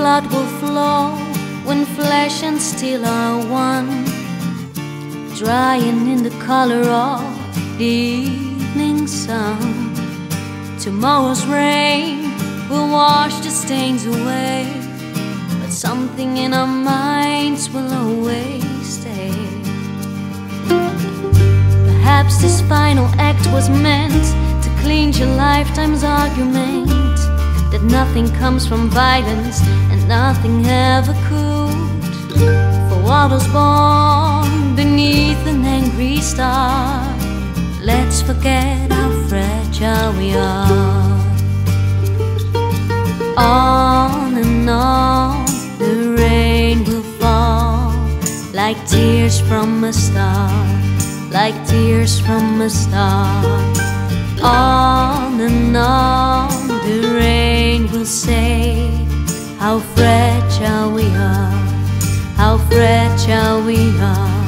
blood will flow when flesh and steel are one, drying in the color of the evening sun. Tomorrow's rain will wash the stains away, but something in our minds will always stay. Perhaps this final act was meant to cleanse your lifetime's argument that nothing comes from violence and nothing ever could. For what was born beneath an angry star, let's forget how fragile we are. On and on, the rain will fall like tears from a star, like tears from a star. How fragile we are, how fragile we are.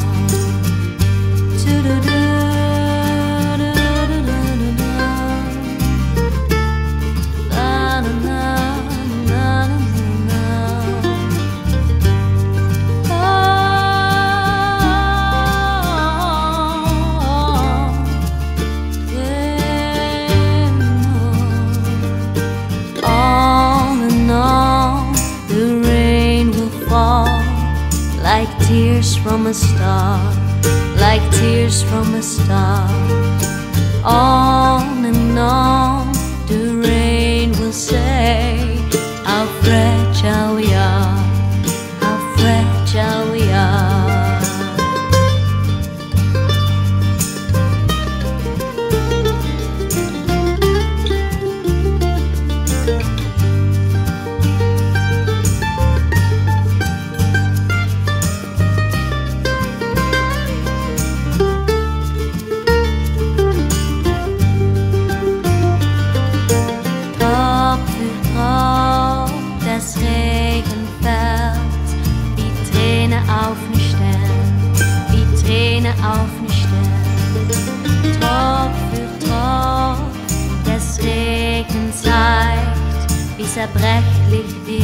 Tears from a star, like tears from a star. On and on, the rain will say how fragile we are, how fragile we are. Auf den Stern, wie Träne auf den Stern. Tag für Tag das Regen zeigt, wie zerbrechlich wir